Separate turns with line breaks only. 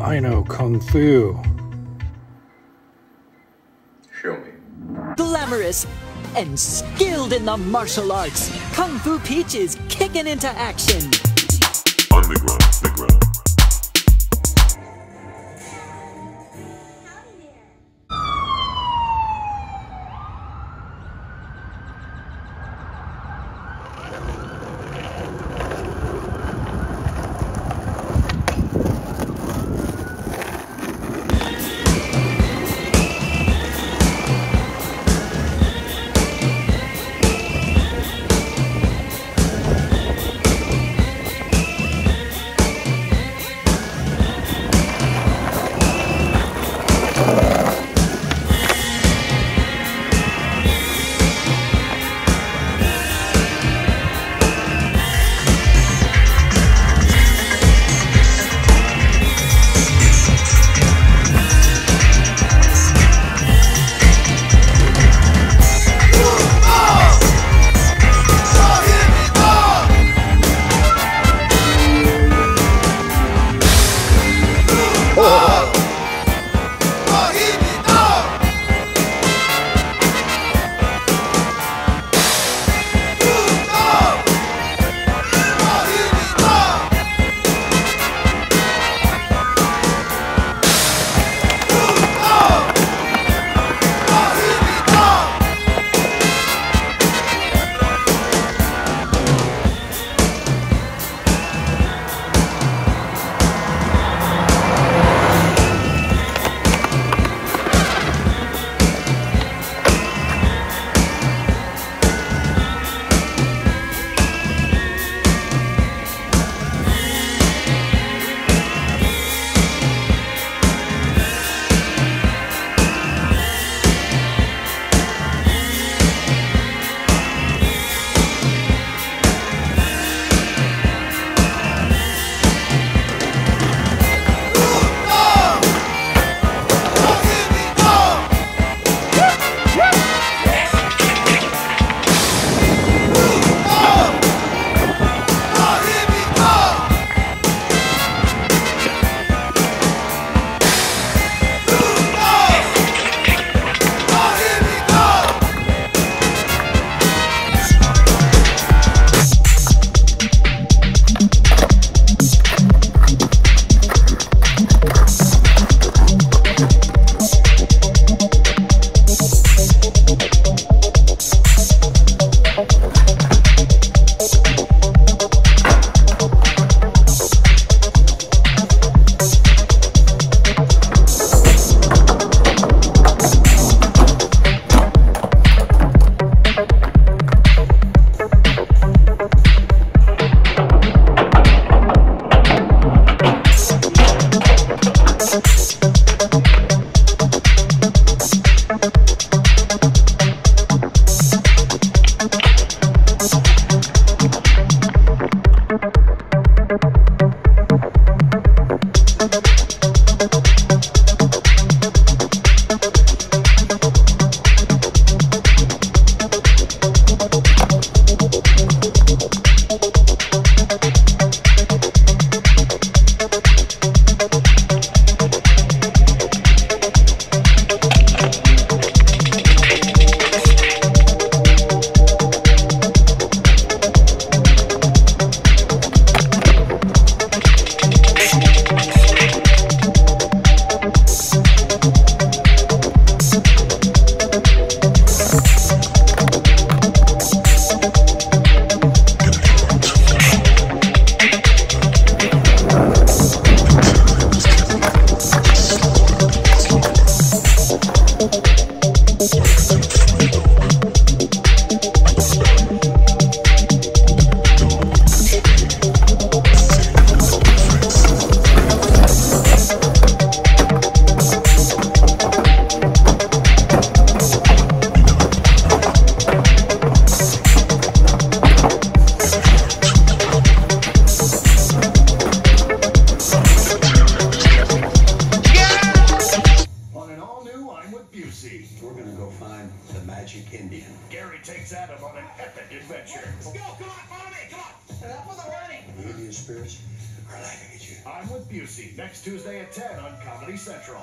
I know Kung Fu.
Show me.
Glamorous and skilled in the martial arts, Kung Fu Peach is kicking into action.
Underground, underground.
On takes Adam on an epic adventure.
Let's go, come on, follow me, come on. Enough with the running.
The Indian spirits are laughing at you. you.
I'm with Busey next Tuesday at 10 on Comedy Central.